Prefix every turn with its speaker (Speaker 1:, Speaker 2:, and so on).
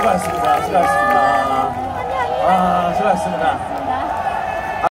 Speaker 1: 수고하셨습니다. 수고하셨습니다. 아, 수고하셨습니다.